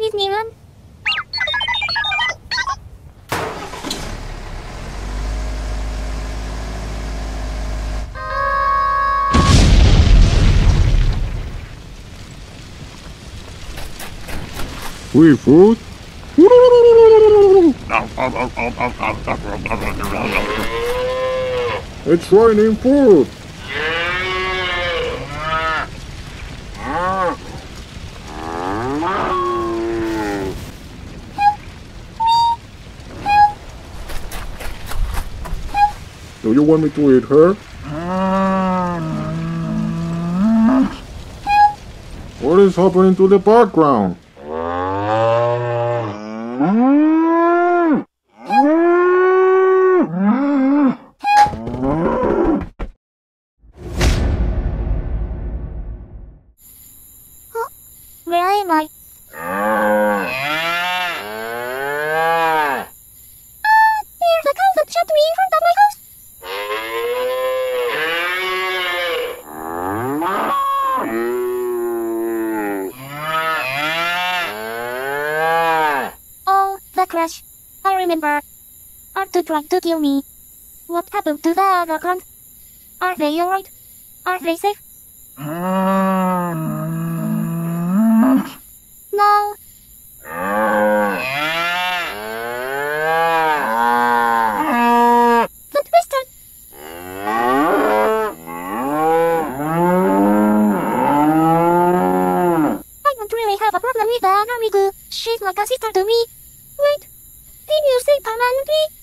Disneyland. Free food? It's raining food! Do you want me to eat her? What is happening to the background? Where am I? Crash. I oh, remember. Arthur tried to kill me. What happened to the other clones? Are they alright? Are they safe? No. The twister. I don't really have a problem with the Anamigu. She's like a sister to me. You